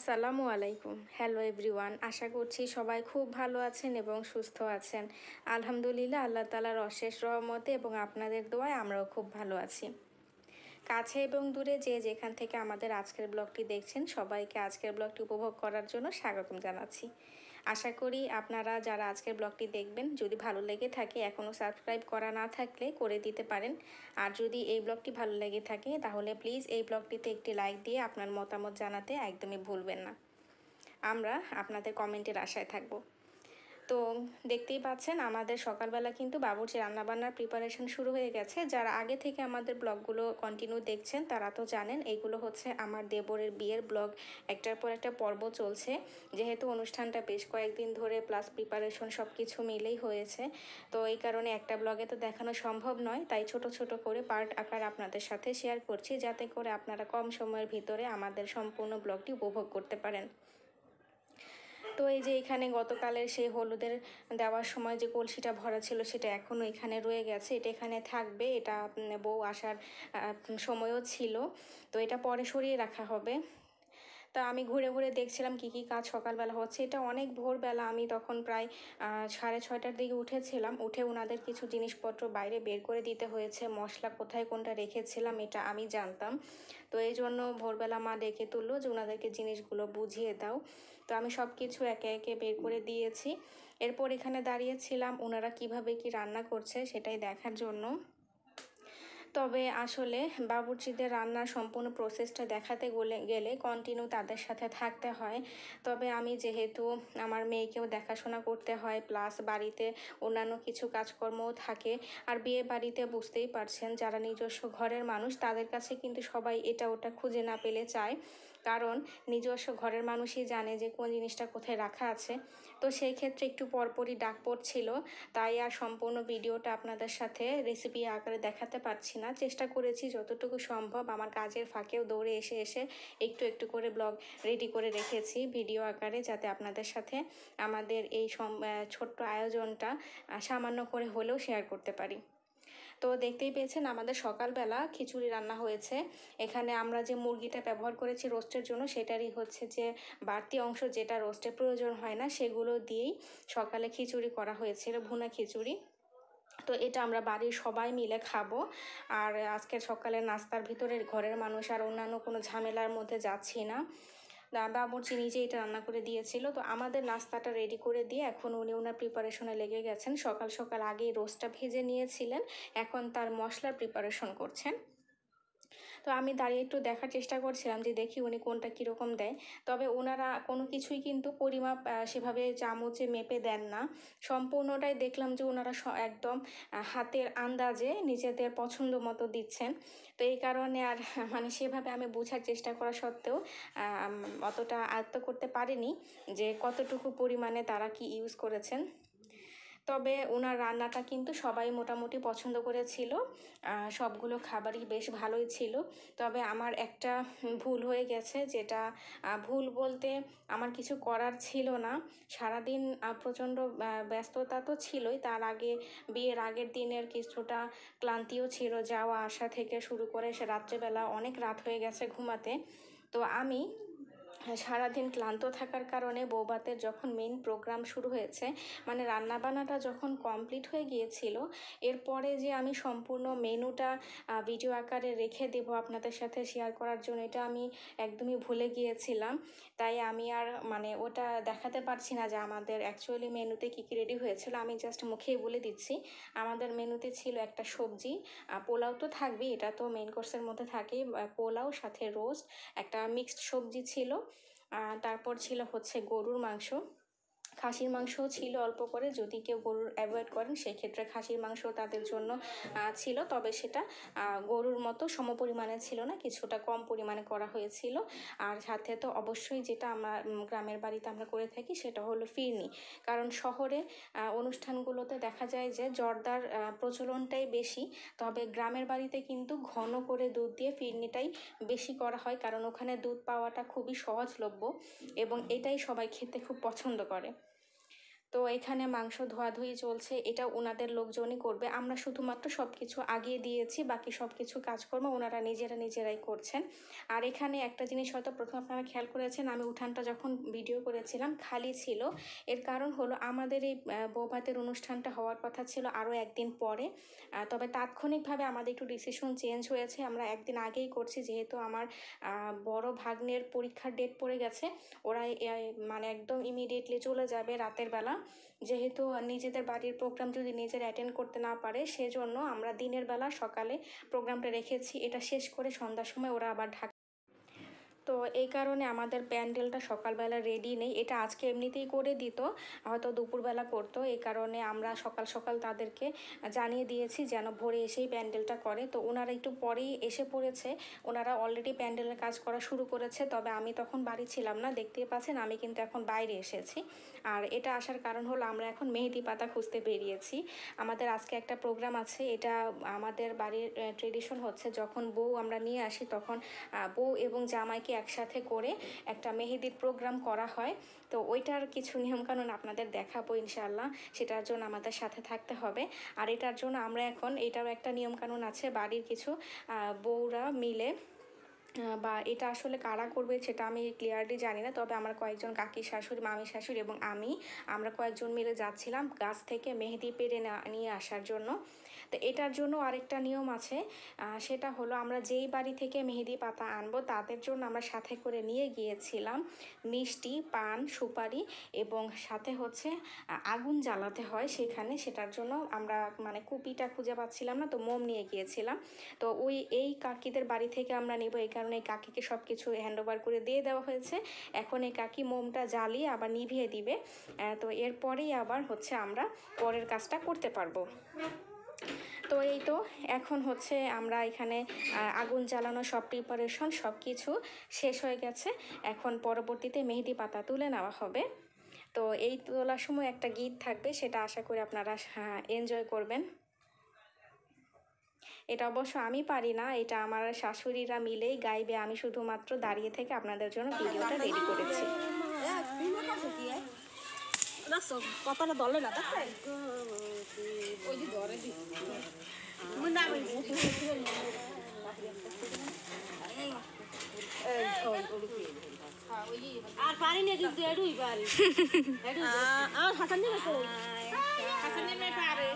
আসসালামু আলাইকুম। Hello everyone আশা করছি সবাই খুব ভালো আছেন এবং সুস্থ আছেন। আলহামদুলিল্লাহ, আল্লাহ তালার অশেষ রহমতে এবং আপনাদের দোয়ায় আমরাও খুব ভালো আছি। কাছে এবং দূরে যে যেখান থেকে আমাদের আজকের ব্লগটি দেখছেন, সবাইকে আজকের ব্লগটি উপভোগ করার জন্য স্বাগতম জানাচ্ছি। আশা করি আপনারা যারা আজকের ব্লগটি দেখবেন, যদি ভালো লেগে থাকে, এখনও সাবস্ক্রাইব করা না থাকলে করে দিতে পারেন। আর যদি এই ব্লগটি ভালো লেগে থাকে, তাহলে প্লিজ এই ব্লগটিতে একটি লাইক দিয়ে আপনার মতামত জানাতে একদমই ভুলবেন না। আমরা আপনাদের কমেন্টের আশায় থাকব। তো দেখতেই পাচ্ছেন, আমাদের সকালবেলা কিন্তু বাবুর্চি রান্নাবান্নার প্রিপারেশন শুরু হয়ে গেছে। যারা আগে থেকে আমাদের ব্লগগুলো কন্টিনিউ দেখছেন, তারা তো জানেন এইগুলো হচ্ছে আমার দেবরের বিয়ের ব্লগ। একটার পর একটা পর্ব চলছে। যেহেতু অনুষ্ঠানটা বেশ কয়েকদিন ধরে প্লাস প্রিপারেশন সব কিছু মিলেই হয়েছে। তো এই কারণে একটা ব্লগে তো দেখানো সম্ভব নয়। তাই ছোট ছোট করে পার্ট আকার আপনাদের সাথে শেয়ার করছি, যাতে করে আপনারা কম সময়ের ভিতরে আমাদের সম্পূর্ণ ব্লগটি উপভোগ করতে পারেন। তো এই যে এখানে গতকালের সেই হলুদের দেওয়ার সময় যে কলসিটা ভরা ছিল, সেটা এখনও এখানে রয়ে গেছে। এটা এখানে থাকবে, এটা বউ আসার সময়ও ছিল। তো এটা পরে সরিয়ে রাখা হবে। তা আমি ঘুরে ঘুরে দেখছিলাম কি কি কাজ সকালবেলা হচ্ছে। এটা অনেক ভোরবেলা আমি তখন প্রায় সাড়ে ছয়টার দিকে উঠেছিলাম। উঠে ওনাদের কিছু জিনিসপত্র বাইরে বের করে দিতে হয়েছে, মশলা কোথায় কোনটা রেখেছিলাম এটা আমি জানতাম। তো এই জন্য ভোরবেলা মা ডেকে তুললো যে ওনাদেরকে জিনিসগুলো বুঝিয়ে দাও। তো আমি সব কিছু একে একে বের করে দিয়েছি। এরপর এখানে দাঁড়িয়েছিলাম ওনারা কীভাবে কি রান্না করছে সেটাই দেখার জন্য। তবে আসলে বাবুর্চিদের রান্নার সম্পূর্ণ প্রসেসটা দেখাতে গেলে গেলে কন্টিনিউ তাদের সাথে থাকতে হয়। তবে আমি যেহেতু আমার মেয়েকেও দেখাশোনা করতে হয় প্লাস বাড়িতে অন্যান্য কিছু কাজকর্মও থাকে, আর বিয়ে বাড়িতে বুঝতেই পারছেন যারা নিজস্ব ঘরের মানুষ, তাদের কাছে কিন্তু সবাই এটা ওটা খুঁজে না পেলে চায়। কারণ নিজস্ব ঘরের মানুষই জানে যে কোন জিনিসটা কোথায় রাখা আছে। তো সেই ক্ষেত্রে একটু পরপরই ডাক পড়ছিল। তাই আর সম্পূর্ণ ভিডিওটা আপনাদের সাথে রেসিপি আকারে দেখাতে পারছি না। চেষ্টা করেছি যতটুকু সম্ভব আমার কাজের ফাঁকেও দৌড়ে এসে এসে একটু একটু করে ব্লগ রেডি করে রেখেছি ভিডিও আকারে যাতে আপনাদের সাথে আমাদের এই ছোট্ট আয়োজনটা সামান্য করে হলেও শেয়ার করতে পারি। তো দেখতেই পেয়েছেন আমাদের সকালবেলা খিচুড়ি রান্না হয়েছে। এখানে আমরা যে মুরগিটা ব্যবহার করেছি রোস্টের জন্য সেটারই হচ্ছে যে বাড়তি অংশ যেটা রোস্টের প্রয়োজন হয় না সেগুলো দিয়েই সকালে খিচুড়ি করা হয়েছিল ভুনা খিচুড়ি। তো এটা আমরা বাড়ির সবাই মিলে খাব। আর আজকের সকালে নাস্তার ভিতরে ঘরের মানুষ আর অন্যান্য কোনো ঝামেলার মধ্যে যাচ্ছি না। বাবুর্চি নিজে এটা রান্না করে দিয়েছিল, তো আমাদের নাস্তাটা রেডি করে দিয়ে এখন উনি ওনার প্রিপারেশনে লেগে গেছেন। সকাল সকাল আগেই রোস্টটা ভেজে নিয়েছিলেন, এখন তার মশলার প্রিপারেশন করছেন। তো আমি দাঁড়িয়ে একটু দেখার চেষ্টা করছিলাম যে দেখি উনি কোনটা কীরকম দেয়। তবে ওনারা কোনো কিছুই কিন্তু পরিমাপ সেভাবে চামচে মেপে দেন না। সম্পূর্ণটাই দেখলাম যে ওনারা একদম হাতের আন্দাজে নিজেদের পছন্দ মতো দিচ্ছেন। তো এই কারণে আর মানে সেভাবে আমি বোঝার চেষ্টা করা সত্ত্বেও অতটা আয়ত্ত করতে পারিনি যে কতটুকু পরিমাণে তারা কি ইউজ করেছেন। তবে ওনার রান্নাটা কিন্তু সবাই মোটামুটি পছন্দ করেছিল। সবগুলো খাবারই বেশ ভালোই ছিল। তবে আমার একটা ভুল হয়ে গেছে যেটা ভুল বলতে আমার কিছু করার ছিল না। সারাদিন প্রচণ্ড ব্যস্ততা তো ছিলই। তার আগে, বিয়ের আগের দিনের কিছুটা ক্লান্তিও ছিল। যাওয়া, আসা থেকে শুরু করে সে রাত্রেবেলা অনেক রাত হয়ে গেছে ঘুমাতে। তো আমি সারাদিন ক্লান্ত থাকার কারণে বৌবাতের যখন মেন প্রোগ্রাম শুরু হয়েছে মানে রান্নাবান্নাটা যখন কমপ্লিট হয়ে গিয়েছিল, এরপরে যে আমি সম্পূর্ণ মেনুটা ভিডিও আকারে রেখে দেব আপনাদের সাথে শেয়ার করার জন্য, এটা আমি একদমই ভুলে গিয়েছিলাম। তাই আমি আর মানে ওটা দেখাতে পারছি না যে আমাদের অ্যাকচুয়ালি মেনুতে কী কী রেডি হয়েছিল, আমি জাস্ট মুখেই বলে দিচ্ছি। আমাদের মেনুতে ছিল একটা সবজি পোলাও তো থাকবেই, এটা তো মেন কোর্সের মধ্যে থাকেই পোলাও, সাথে রোস্ট একটা মিক্সড সবজি ছিল। তারপর ছিল হচ্ছে গরুর মাংস। খাসির মাংসও ছিল অল্প করে। যদি কেউ গরুর অ্যাভয়েড করেন, সেক্ষেত্রে খাসির মাংস তাদের জন্য ছিল। তবে সেটা গরুর মতো সম পরিমাণে ছিল না, কিছুটা কম পরিমাণে করা হয়েছিল। আর সাথে তো অবশ্যই যেটা আমরা গ্রামের বাড়িতে আমরা করে থাকি, সেটা হলো ফিরনি। কারণ শহরে অনুষ্ঠানগুলোতে দেখা যায় যে, জর্দার প্রচলনটাই বেশি। তবে গ্রামের বাড়িতে কিন্তু ঘন করে দুধ দিয়ে ফিরনিটাই বেশি করা হয়, কারণ ওখানে দুধ পাওয়াটা খুবই সহজলভ্য এবং এটাই সবাই খেতে খুব পছন্দ করে। তো এখানে মাংস ধোয়াধুয়ি চলছে, এটা ওনাদের লোকজনই করবে। আমরা শুধুমাত্র সব কিছু আগিয়ে দিয়েছি, বাকি সব কিছু কাজকর্ম ওনারা নিজেরা নিজেরাই করছেন। আর এখানে একটা জিনিস হয়তো প্রথম আপনারা খেয়াল করেছেন, আমি উঠানটা যখন ভিডিও করেছিলাম খালি ছিল। এর কারণ হলো আমাদের এই বৌভাতের অনুষ্ঠানটা হওয়ার কথা ছিল আরও একদিন পরে। তবে তাৎক্ষণিকভাবে আমাদের একটু ডিসিশন চেঞ্জ হয়েছে, আমরা একদিন আগেই করছি, যেহেতু আমার বড় ভাগ্নের পরীক্ষার ডেট পড়ে গেছে। ওরা মানে একদম ইমিডিয়েটলি চলে যাবে রাতের বেলা। যেহেতু নিজেদের বাড়ির প্রোগ্রাম যদি নিজের অ্যাটেন্ড করতে না পারে, সেজন্য আমরা দিনের বেলা সকালে প্রোগ্রামটা রেখেছি। এটা শেষ করে সন্ধ্যার সময় ওরা আবার ঢাকা তো এই কারণে আমাদের প্যান্ডেলটা সকালবেলা রেডি নেই। এটা আজকে এমনিতেই করে দিত, হয়তো দুপুরবেলা করতো। এই কারণে আমরা সকাল সকাল তাদেরকে জানিয়ে দিয়েছি যেন ভোরে এসেই প্যান্ডেলটা করে। তো ওনারা একটু পরেই এসে পড়েছে। ওনারা অলরেডি প্যান্ডেলের কাজ করা শুরু করেছে। তবে আমি তখন বাড়ি ছিলাম না, দেখতেই পাচ্ছেন, আমি কিন্তু এখন বাইরে এসেছি। আর এটা আসার কারণ হলো আমরা এখন মেহেদি পাতা খুঁজতে বেরিয়েছি। আমাদের আজকে একটা প্রোগ্রাম আছে, এটা আমাদের বাড়ির ট্রেডিশন হচ্ছে যখন বউ আমরা নিয়ে আসি, তখন বউ এবং জামাইকে একসাথে করে একটা মেহেদির প্রোগ্রাম করা হয়। তো ওইটার কিছু নিয়মকানুন আপনাদের দেখাবো ইনশাল্লাহ সেটার জন্য আমাদের সাথে থাকতে হবে। আর এটার জন্য আমরা এখন এটারও একটা নিয়মকানুন আছে বাড়ির কিছু বউরা মিলে বা এটা আসলে কারা করবে সেটা আমি ক্লিয়ারলি জানি না। তবে আমার কয়েকজন কাকি শাশুড়ি, মামি শাশুড়ি এবং আমি, আমরা কয়েকজন মিলে যাচ্ছিলাম গাছ থেকে মেহেদি পেরে নিয়ে আসার জন্য। তো এটার জন্য আরেকটা নিয়ম আছে। সেটা হলো আমরা যেই বাড়ি থেকে মেহেদি পাতা আনব তাদের জন্য আমরা সাথে করে নিয়ে গিয়েছিলাম মিষ্টি, পান, সুপারি এবং সাথে হচ্ছে আগুন জ্বালাতে হয় সেখানে। সেটার জন্য আমরা মানে কুপিটা খুঁজে পাচ্ছিলাম না, তো মোম নিয়ে গিয়েছিলাম। তো ওই, এই কাকিদের বাড়ি থেকে আমরা নেব, এই কারণে কাকিকে সব কিছু হ্যান্ড ওভার করে দিয়ে দেওয়া হয়েছে। এখন এই কাকি মোমটা জ্বালিয়ে আবার নিভিয়ে দিবে। তো এরপরেই আবার হচ্ছে আমরা পরের কাজটা করতে পারব। তো এই তো, এখন হচ্ছে আমরা এখানে আগুন জ্বালানো, সব প্রিপারেশন সব কিছু শেষ হয়ে গেছে। এখন পরবর্তীতে মেহেদি পাতা তুলে নেওয়া হবে। তো এই তোলার সময় একটা গীত থাকবে, সেটা আশা করি আপনারা এনজয় করবেন। এটা অবশ্য আমি পারি না, এটা আমার শাশুড়িরা মিলেই গাইবে। আমি শুধুমাত্র দাঁড়িয়ে থেকে আপনাদের জন্য ভিডিওটা রেডি করেছি। কপালে দলে না দেখতে মুই না আর পারি না কিন্তু এডুই পারি আর হাসান নিবে তো হাসান নিবে পারে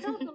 哼哼。